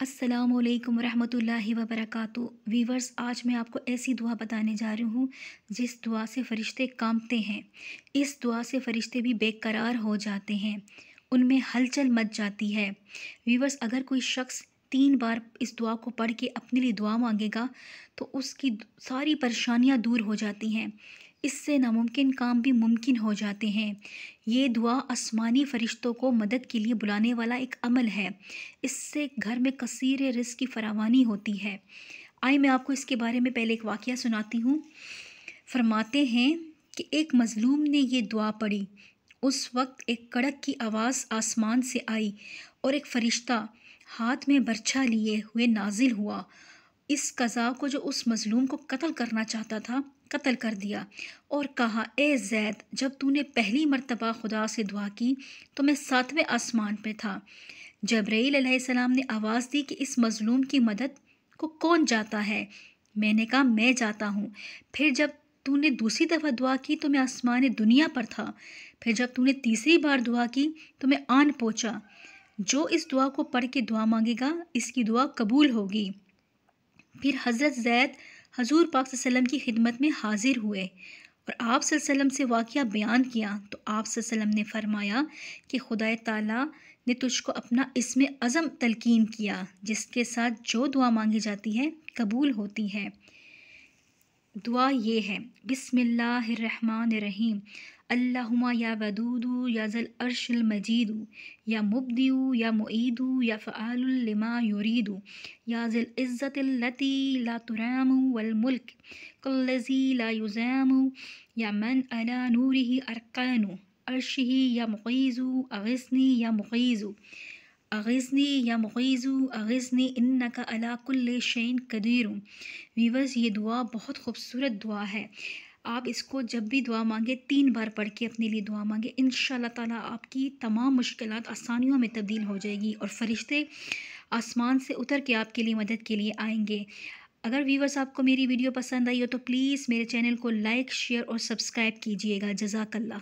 अस्सलाम वालेकुम रहमतुल्लाहि व वीवर्स आज मैं आपको ऐसी दुआ बताने जा रही हूँ, जिस दुआ से फ़रिश्ते कांपते हैं। इस दुआ से फ़रिश्ते भी बेकरार हो जाते हैं। उनमें हलचल मच जाती है। वीवर्स अगर कोई शख्स तीन बार इस दुआ को पढ़ के अपने लिए दुआ मांगेगा तो उसकी सारी परेशानियाँ दूर हो जाती हैं। इससे नामुमकिन काम भी मुमकिन हो जाते हैं। ये दुआ आसमानी फ़रिश्तों को मदद के लिए बुलाने वाला एक अमल है। इससे घर में कसीर रिस्क की फरावानी होती है। आइए मैं आपको इसके बारे में पहले एक वाक़ सुनाती हूँ। फरमाते हैं कि एक मज़लूम ने ये दुआ पढ़ी। उस वक्त एक कड़क की आवाज़ आसमान से आई और एक फ़रिश्ता हाथ में बर्छा लिए हुए नाजिल हुआ। इस कज़ा को जो उस मज़लूम को कत्ल करना चाहता था, कत्ल कर दिया और कहा, ए जैद, जब तूने पहली मर्तबा खुदा से दुआ की तो मैं सातवें आसमान पे था। जब्राईल सलाम ने आवाज़ दी कि इस मज़लूम की मदद को कौन जाता है? मैंने कहा, मैं जाता हूँ। फिर जब तूने दूसरी दफ़ा दुआ की तो मैं आसमान दुनिया पर था। फिर जब तूने तीसरी बार दुआ की तो मैं आन पहुँचा। जो इस दुआ को पढ़ के दुआ मांगेगा, इसकी दुआ कबूल होगी। फिर हज़रत जैद हजूर पाक वसम की खिदमत में हाजिर हुए और आप से वाक़ बयान किया तो आप ने फरमाया कि खुदा ताला ने तुझको अपना इसमें अज़म तलकीन किया, जिसके साथ जो दुआ मांगी जाती है, कबूल होती है। दुआ ये है बिस्मिल्लाहिर्रहमानिर्रहीम अल्लाहुम्मा या वदूदु या ज़ल अर्शिल मजीदु या मुबदिउ या मुईदु या फ़आलुल लिमा युरीदु या ज़िल इज़्ज़तिल्लती ला तुरामु वल मुल्क कल्लज़ी ला युज़ामु या मन अला नूरिही अरकानु अर्शिही या मुक़ीज़ु अग़िस्नी या मुक़ीज़ु अगज़नी या मुग़ीज़ु अगज़नी इन का अला कुल्ल शैन कदीर वीवर्स ये दुआ बहुत खूबसूरत दुआ है आप इसको जब भी दुआ मांगे तीन बार पढ़ के अपने लिए दुआ मांगे इन ताला आपकी तमाम मुश्किल आसानियों में तब्दील हो जाएगी और फ़रिश्ते आसमान से उतर के आपके लिए मदद के लिए आएँगे अगर व्यूवर्स आपको मेरी वीडियो पसंद आई हो तो प्लीज़ मेरे चैनल को लाइक शेयर और सब्सक्राइब कीजिएगा जजाकल्ला